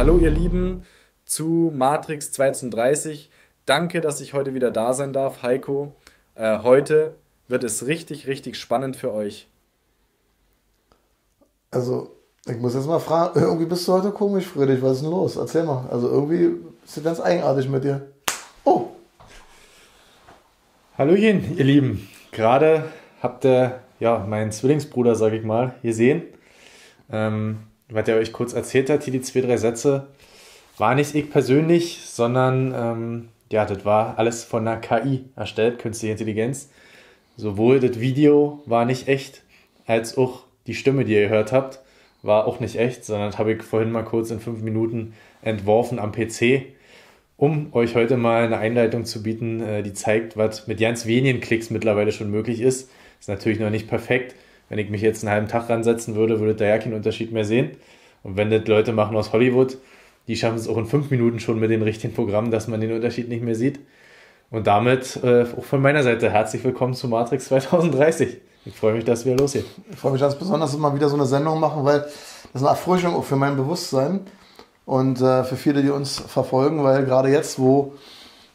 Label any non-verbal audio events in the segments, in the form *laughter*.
Hallo ihr Lieben zu Matrix 230. Danke, dass ich heute wieder da sein darf, Heiko. Äh, heute wird es richtig, richtig spannend für euch. Also, ich muss jetzt mal fragen, *laughs* irgendwie bist du heute komisch, Friedrich, was ist denn los? Erzähl mal. Also irgendwie ist es ganz eigenartig mit dir. Oh! Hallöchen, ihr Lieben. Gerade habt ihr, ja, meinen Zwillingsbruder, sag ich mal, gesehen. Ähm, was er euch kurz erzählt hat, hier die zwei, drei Sätze, war nicht ich persönlich, sondern ähm, ja, das war alles von einer KI erstellt, künstliche Intelligenz. Sowohl das Video war nicht echt, als auch die Stimme, die ihr gehört habt, war auch nicht echt, sondern das habe ich vorhin mal kurz in fünf Minuten entworfen am PC, um euch heute mal eine Einleitung zu bieten, äh, die zeigt, was mit ganz wenigen Klicks mittlerweile schon möglich ist. Ist natürlich noch nicht perfekt. Wenn ich mich jetzt einen halben Tag ransetzen würde, würde da ja keinen Unterschied mehr sehen. Und wenn das Leute machen aus Hollywood, die schaffen es auch in fünf Minuten schon mit den richtigen Programmen, dass man den Unterschied nicht mehr sieht. Und damit äh, auch von meiner Seite herzlich willkommen zu Matrix 2030. Ich freue mich, dass wir losgehen. Ich freue mich ganz besonders, dass wir mal wieder so eine Sendung machen, weil das ist eine Erfrischung auch für mein Bewusstsein und äh, für viele, die uns verfolgen, weil gerade jetzt, wo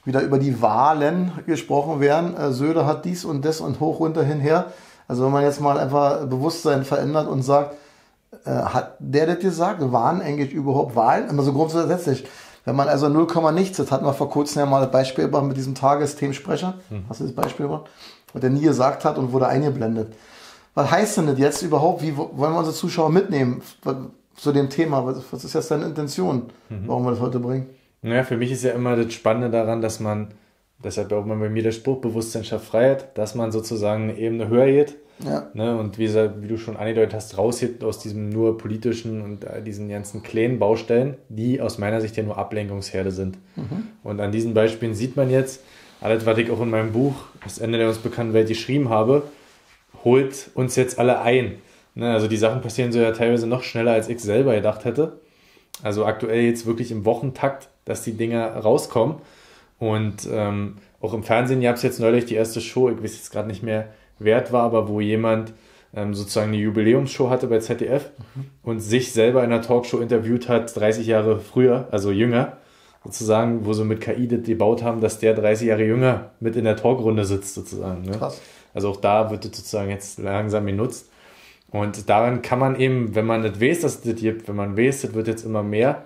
wieder über die Wahlen gesprochen werden, äh, Söder hat dies und das und hoch runter hinher. Also wenn man jetzt mal einfach Bewusstsein verändert und sagt, äh, hat der das gesagt? Waren eigentlich überhaupt Wahlen? Immer so grundsätzlich. Wenn man also 0, nichts, das hatten wir vor kurzem ja mal ein Beispiel gemacht mit diesem Tagesthemensprecher. Mhm. Hast du das Beispiel gemacht? Was der nie gesagt hat und wurde eingeblendet. Was heißt denn das jetzt überhaupt? Wie wollen wir unsere Zuschauer mitnehmen zu dem Thema? Was, was ist jetzt deine Intention, mhm. warum wir das heute bringen? Naja, für mich ist ja immer das Spannende daran, dass man, deshalb auch mal bei mir der Spruch Bewusstsein schafft Freiheit, dass man sozusagen eine Ebene höher geht ja. Ne, und wie, wie, du schon angedeutet hast, rausgeht aus diesem nur politischen und äh, diesen ganzen kleinen Baustellen, die aus meiner Sicht ja nur Ablenkungsherde sind. Mhm. Und an diesen Beispielen sieht man jetzt, alles, was ich auch in meinem Buch, das Ende der uns bekannten Welt, geschrieben habe, holt uns jetzt alle ein. Ne, also die Sachen passieren so ja teilweise noch schneller, als ich selber gedacht hätte. Also aktuell jetzt wirklich im Wochentakt, dass die Dinger rauskommen. Und ähm, auch im Fernsehen gab es jetzt neulich die erste Show, ich weiß jetzt gerade nicht mehr, wert war, aber wo jemand ähm, sozusagen eine Jubiläumsshow hatte bei ZDF mhm. und sich selber in einer Talkshow interviewt hat, 30 Jahre früher, also jünger, sozusagen, wo sie mit KI das gebaut haben, dass der 30 Jahre jünger mit in der Talkrunde sitzt, sozusagen. Ne? Krass. Also auch da wird das sozusagen jetzt langsam genutzt. Und daran kann man eben, wenn man das weiß, dass es das gibt, wenn man weiß, das wird jetzt immer mehr,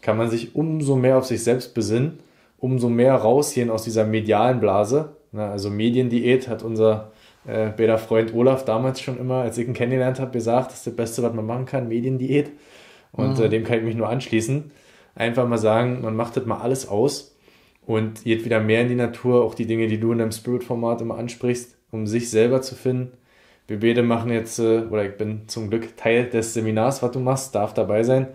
kann man sich umso mehr auf sich selbst besinnen, umso mehr rausgehen aus dieser medialen Blase. Ne? Also Mediendiät hat unser äh, bei Freund Olaf damals schon immer, als ich ihn kennengelernt habe, gesagt, das ist das Beste, was man machen kann, Mediendiät. Und mhm. äh, dem kann ich mich nur anschließen. Einfach mal sagen, man macht das mal alles aus und geht wieder mehr in die Natur, auch die Dinge, die du in deinem Spirit-Format immer ansprichst, um sich selber zu finden. Wir beide machen jetzt, äh, oder ich bin zum Glück Teil des Seminars, was du machst, darf dabei sein.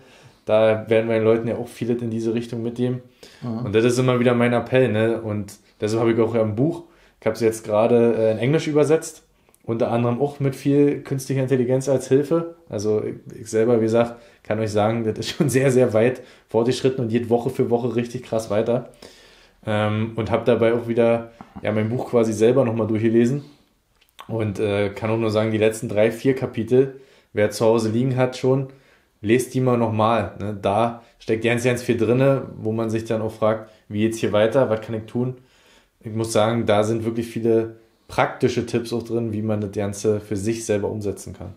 Da werden wir den Leuten ja auch vieles in diese Richtung mitgeben. Mhm. Und das ist immer wieder mein Appell, ne? Und deshalb habe ich auch ein Buch ich habe sie jetzt gerade äh, in Englisch übersetzt, unter anderem auch mit viel künstlicher Intelligenz als Hilfe. Also ich, ich selber, wie gesagt, kann euch sagen, das ist schon *laughs* sehr, sehr weit fortgeschritten und geht Woche für Woche richtig krass weiter. Ähm, und habe dabei auch wieder ja, mein Buch quasi selber nochmal durchgelesen und äh, kann auch nur sagen, die letzten drei, vier Kapitel, wer zu Hause liegen hat schon, lest die mal nochmal. Ne? Da steckt ganz, ganz viel drin, wo man sich dann auch fragt, wie geht's hier weiter, was kann ich tun? ich muss sagen, da sind wirklich viele praktische Tipps auch drin, wie man das Ganze für sich selber umsetzen kann.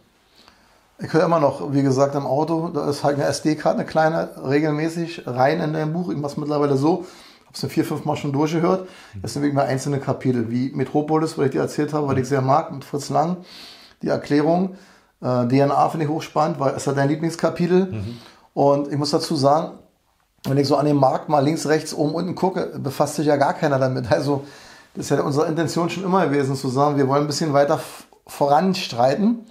Ich höre immer noch, wie gesagt, im Auto, da ist halt eine SD-Karte, eine kleine, regelmäßig rein in dein Buch. Ich mache es mittlerweile so, habe es vier, fünf Mal schon durchgehört. Das sind wirklich mal einzelne Kapitel, wie Metropolis, was ich dir erzählt habe, was ich sehr mag, mit Fritz Lang, die Erklärung. Äh, DNA finde ich hochspannend, weil es hat dein Lieblingskapitel. Mhm. Und ich muss dazu sagen, wenn ich so an den Markt mal links, rechts, oben, unten gucke, befasst sich ja gar keiner damit. Also das ist ja unsere Intention schon immer gewesen, zu sagen, wir wollen ein bisschen weiter voranstreiten,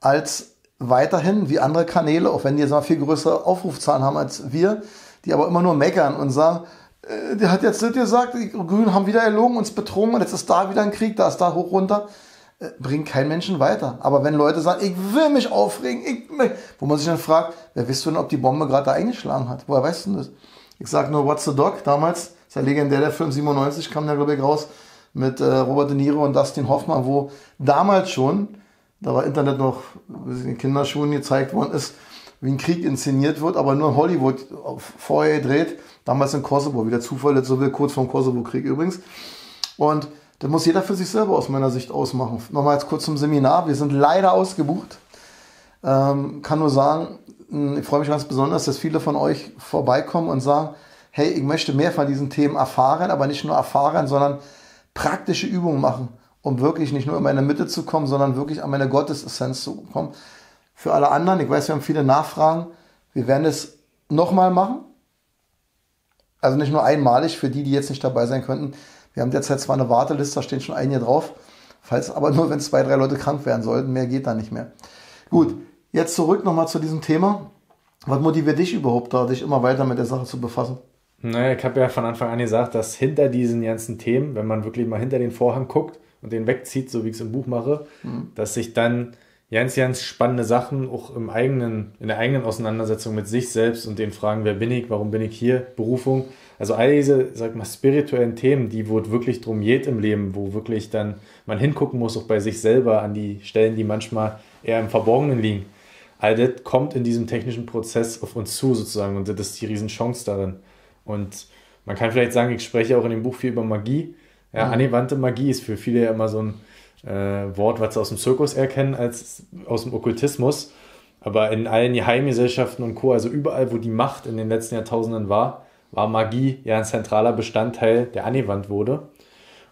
als weiterhin wie andere Kanäle, auch wenn die jetzt mal viel größere Aufrufzahlen haben als wir, die aber immer nur meckern und sagen, äh, der hat jetzt das gesagt, die Grünen haben wieder erlogen, uns betrogen und jetzt ist da wieder ein Krieg, da ist da hoch runter. Äh, bringt keinen Menschen weiter. Aber wenn Leute sagen, ich will mich aufregen, ich, wo man sich dann fragt, wer wisst du denn, ob die Bombe gerade da eingeschlagen hat? Woher weißt du das? Ich sag nur What's the Dog damals, ist ja legendär, der Film 97 kam da glaube ich raus mit äh, Robert De Niro und Dustin Hoffmann, wo damals schon, da war Internet noch in Kinderschuhen gezeigt worden ist, wie ein Krieg inszeniert wird, aber nur in Hollywood vorher gedreht, damals in Kosovo, wie der Zufall jetzt so will, kurz vom Kosovo-Krieg übrigens. Und das muss jeder für sich selber aus meiner Sicht ausmachen. Nochmal jetzt kurz zum Seminar. Wir sind leider ausgebucht. Ähm, kann nur sagen, hm, ich freue mich ganz besonders, dass viele von euch vorbeikommen und sagen, hey, ich möchte mehr von diesen Themen erfahren, aber nicht nur erfahren, sondern praktische Übungen machen, um wirklich nicht nur in meine Mitte zu kommen, sondern wirklich an meine Gottesessenz zu kommen. Für alle anderen, ich weiß, wir haben viele Nachfragen, wir werden es nochmal machen. Also nicht nur einmalig für die, die jetzt nicht dabei sein könnten. Wir haben derzeit zwar eine Warteliste, da stehen schon einige drauf. Falls aber nur, wenn zwei, drei Leute krank werden sollten, mehr geht da nicht mehr. Gut, jetzt zurück nochmal zu diesem Thema. Was motiviert dich überhaupt da, dich immer weiter mit der Sache zu befassen? Naja, ich habe ja von Anfang an gesagt, dass hinter diesen ganzen Themen, wenn man wirklich mal hinter den Vorhang guckt und den wegzieht, so wie ich es im Buch mache, mhm. dass sich dann ganz, ganz spannende Sachen auch im eigenen, in der eigenen Auseinandersetzung mit sich selbst und den Fragen, wer bin ich, warum bin ich hier, Berufung, also all diese, sag mal, spirituellen Themen, die wo wirklich drum geht im Leben, wo wirklich dann man hingucken muss, auch bei sich selber an die Stellen, die manchmal eher im Verborgenen liegen. All das kommt in diesem technischen Prozess auf uns zu sozusagen und das ist die Riesenchance darin. Und man kann vielleicht sagen, ich spreche auch in dem Buch viel über Magie. Ja, mhm. angewandte Magie ist für viele ja immer so ein äh, Wort, was sie aus dem Zirkus erkennen als aus dem Okkultismus. Aber in allen Geheimgesellschaften und Co., also überall, wo die Macht in den letzten Jahrtausenden war, war Magie ja ein zentraler Bestandteil, der angewandt wurde.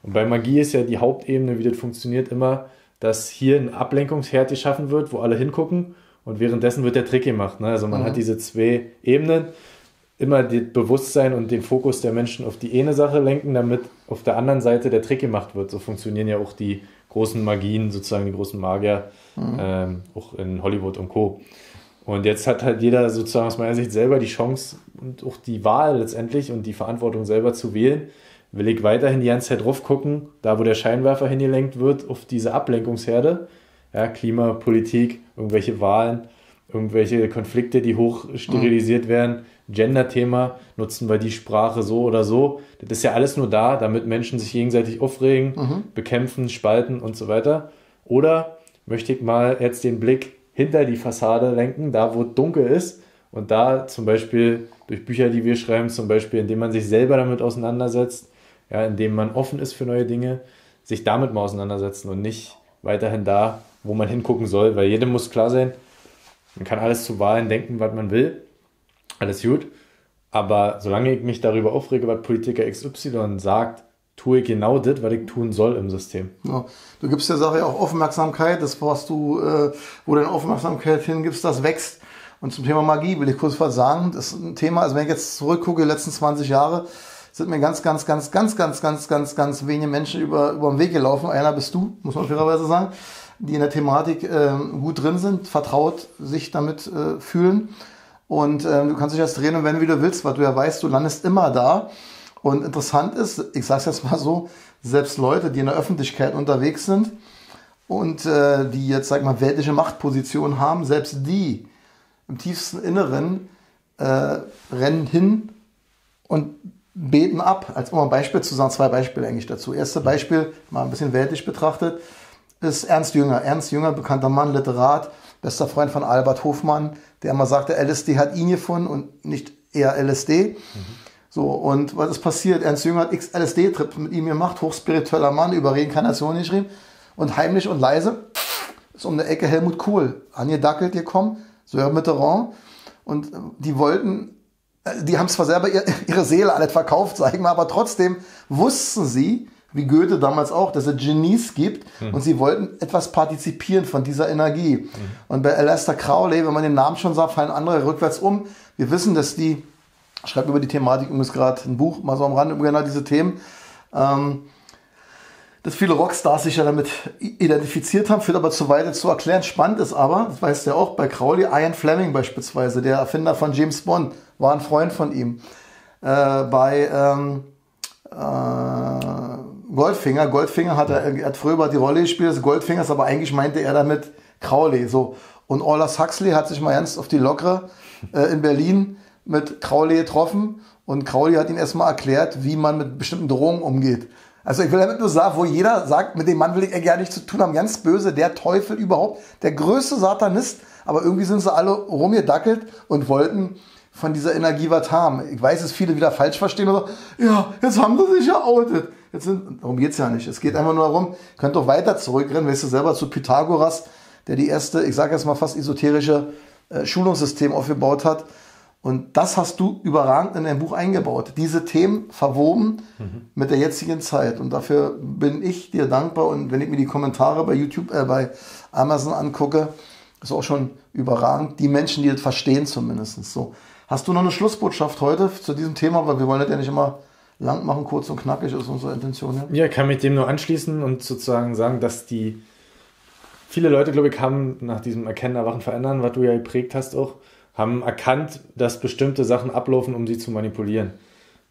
Und bei Magie ist ja die Hauptebene, wie das funktioniert, immer, dass hier ein Ablenkungsherd geschaffen wird, wo alle hingucken und währenddessen wird der Trick gemacht. Ne? Also man mhm. hat diese zwei Ebenen, immer das Bewusstsein und den Fokus der Menschen auf die eine Sache lenken, damit auf der anderen Seite der Trick gemacht wird. So funktionieren ja auch die großen Magien, sozusagen die großen Magier, mhm. ähm, auch in Hollywood und Co. Und jetzt hat halt jeder sozusagen aus meiner Sicht selber die Chance und auch die Wahl letztendlich und die Verantwortung selber zu wählen. Will ich weiterhin die ganze Zeit drauf gucken, da wo der Scheinwerfer hingelenkt wird, auf diese Ablenkungsherde, ja, Klimapolitik, irgendwelche Wahlen, irgendwelche Konflikte, die hoch sterilisiert mhm. werden, Gender-Thema, nutzen wir die Sprache so oder so. Das ist ja alles nur da, damit Menschen sich gegenseitig aufregen, mhm. bekämpfen, spalten und so weiter. Oder möchte ich mal jetzt den Blick hinter die Fassade lenken, da wo dunkel ist. Und da zum Beispiel durch Bücher, die wir schreiben, zum Beispiel, indem man sich selber damit auseinandersetzt, ja, indem man offen ist für neue Dinge, sich damit mal auseinandersetzen und nicht weiterhin da, wo man hingucken soll, weil jedem muss klar sein, man kann alles zu Wahlen denken, was man will, alles gut, aber solange ich mich darüber aufrege, was Politiker XY sagt, tue ich genau das, was ich tun soll im System. Ja. Du gibst der Sache ja auch Aufmerksamkeit, das, was du, äh, wo deine Aufmerksamkeit hingibst, das wächst. Und zum Thema Magie will ich kurz was sagen. Das ist ein Thema, also wenn ich jetzt zurückgucke, die letzten 20 Jahre, sind mir ganz, ganz, ganz, ganz, ganz, ganz, ganz, ganz wenige Menschen über, über den Weg gelaufen. Einer bist du, muss man fairerweise sagen, die in der Thematik äh, gut drin sind, vertraut sich damit äh, fühlen. Und äh, du kannst dich das drehen und wenn wie du willst, weil du ja weißt, du landest immer da. Und interessant ist, ich sage es jetzt mal so, selbst Leute, die in der Öffentlichkeit unterwegs sind und äh, die jetzt, sag mal, weltliche Machtpositionen haben, selbst die im tiefsten Inneren äh, rennen hin und beten ab. Als um ein Beispiel zu sagen, zwei Beispiele eigentlich dazu. Erste Beispiel, mal ein bisschen weltlich betrachtet, ist Ernst Jünger. Ernst Jünger, bekannter Mann, Literat, bester Freund von Albert Hofmann, der immer sagte, LSD hat ihn gefunden und nicht eher LSD. Mhm. So, und was ist passiert? Ernst Jünger hat X-LSD-Trip mit ihm gemacht, hochspiritueller Mann, über Reinkarnation geschrieben. Und heimlich und leise ist um eine Ecke Helmut Kohl angedackelt gekommen, Sören Mitterrand. Und äh, die wollten, äh, die haben zwar selber *laughs* ihre Seele alles verkauft, sag ich mal, aber trotzdem wussten sie, wie Goethe damals auch, dass es Genies gibt mhm. und sie wollten etwas partizipieren von dieser Energie. Mhm. Und bei Alastair Crowley, wenn man den Namen schon sagt, fallen andere rückwärts um. Wir wissen, dass die schreibe über die Thematik übrigens gerade ein Buch, mal so am Rand über genau diese Themen. Ähm, dass viele Rockstars sich ja damit identifiziert haben, führt aber zu weit zu erklären. Spannend ist aber, das weißt du ja auch, bei Crowley, Ian Fleming beispielsweise, der Erfinder von James Bond, war ein Freund von ihm. Äh, bei ähm, äh, Goldfinger, Goldfinger hat er, er hat früher über die Rolle gespielt des Goldfingers, aber eigentlich meinte er damit Crowley. So. Und Aldous Huxley hat sich mal ernst auf die Lockere äh, in Berlin mit Crowley getroffen und Crowley hat ihm erstmal erklärt, wie man mit bestimmten Drogen umgeht. Also ich will damit nur sagen, wo jeder sagt, mit dem Mann will ich gerne nichts zu tun haben, ganz böse, der Teufel überhaupt, der größte Satanist, aber irgendwie sind sie alle rumgedackelt und wollten von dieser Energie was haben. Ich weiß, dass viele wieder falsch verstehen oder ja, jetzt haben sie sich ja outet. Jetzt sind, darum geht's ja nicht. Es geht einfach nur darum, könnt doch weiter zurückrennen, weißt du selber zu Pythagoras, der die erste, ich sage jetzt mal fast esoterische äh, Schulungssystem aufgebaut hat. Und das hast du überragend in dein Buch eingebaut. Diese Themen verwoben mhm. mit der jetzigen Zeit. Und dafür bin ich dir dankbar. Und wenn ich mir die Kommentare bei YouTube, äh, bei Amazon angucke, ist auch schon überragend. Die Menschen, die das verstehen zumindest. So. Hast du noch eine Schlussbotschaft heute zu diesem Thema? Weil wir wollen das ja nicht immer lang machen, kurz und knackig ist unsere Intention. Ja, ja kann mich dem nur anschließen und sozusagen sagen, dass die viele Leute, glaube ich, haben nach diesem Erkennen, Erwachen, Verändern, was du ja geprägt hast auch, haben erkannt, dass bestimmte Sachen ablaufen, um sie zu manipulieren.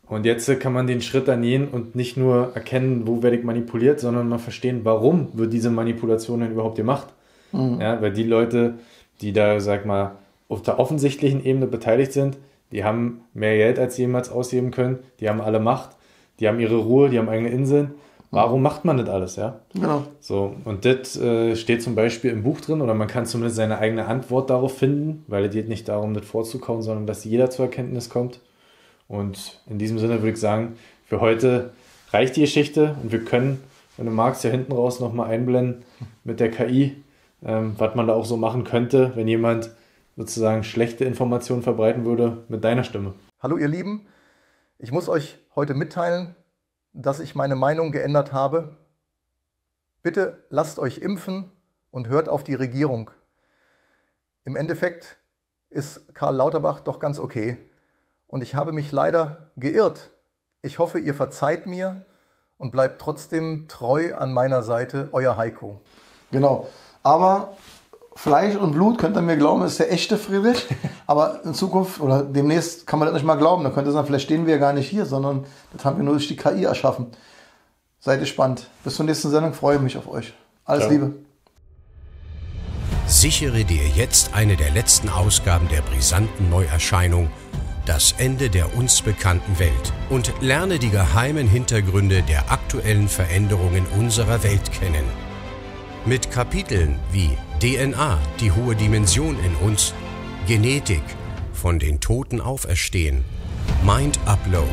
Und jetzt kann man den Schritt dann gehen und nicht nur erkennen, wo werde ich manipuliert, sondern mal verstehen, warum wird diese Manipulation denn überhaupt gemacht. Mhm. Ja, weil die Leute, die da, sag mal, auf der offensichtlichen Ebene beteiligt sind, die haben mehr Geld als jemals ausgeben können, die haben alle Macht, die haben ihre Ruhe, die haben eigene Inseln. Warum macht man das alles, ja? Genau. So, und das äh, steht zum Beispiel im Buch drin, oder man kann zumindest seine eigene Antwort darauf finden, weil es geht nicht darum, das vorzukauen, sondern dass jeder zur Erkenntnis kommt. Und in diesem Sinne würde ich sagen, für heute reicht die Geschichte und wir können, wenn du magst, ja hinten raus nochmal einblenden mit der KI, ähm, was man da auch so machen könnte, wenn jemand sozusagen schlechte Informationen verbreiten würde mit deiner Stimme. Hallo ihr Lieben, ich muss euch heute mitteilen, dass ich meine Meinung geändert habe. Bitte lasst euch impfen und hört auf die Regierung. Im Endeffekt ist Karl Lauterbach doch ganz okay. Und ich habe mich leider geirrt. Ich hoffe, ihr verzeiht mir und bleibt trotzdem treu an meiner Seite, euer Heiko. Genau. Aber Fleisch und Blut, könnt ihr mir glauben, ist der echte Friedrich. *laughs* Aber in Zukunft oder demnächst kann man das nicht mal glauben. Da könnte es sagen, vielleicht stehen wir ja gar nicht hier, sondern das haben wir nur durch die KI erschaffen. Seid gespannt. Bis zur nächsten Sendung, freue mich auf euch. Alles Ciao. Liebe. Sichere dir jetzt eine der letzten Ausgaben der brisanten Neuerscheinung Das Ende der uns bekannten Welt und lerne die geheimen Hintergründe der aktuellen Veränderungen unserer Welt kennen. Mit Kapiteln wie DNA, die hohe Dimension in uns, Genetik, von den Toten auferstehen, Mind Upload,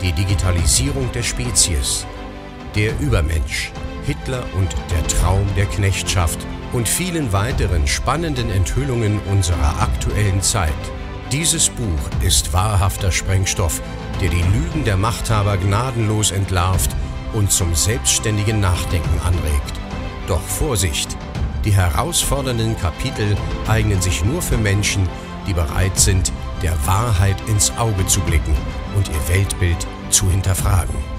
die Digitalisierung der Spezies, der Übermensch, Hitler und der Traum der Knechtschaft und vielen weiteren spannenden Enthüllungen unserer aktuellen Zeit. Dieses Buch ist wahrhafter Sprengstoff, der die Lügen der Machthaber gnadenlos entlarvt und zum selbstständigen Nachdenken anregt. Doch Vorsicht! Die herausfordernden Kapitel eignen sich nur für Menschen, die bereit sind, der Wahrheit ins Auge zu blicken und ihr Weltbild zu hinterfragen.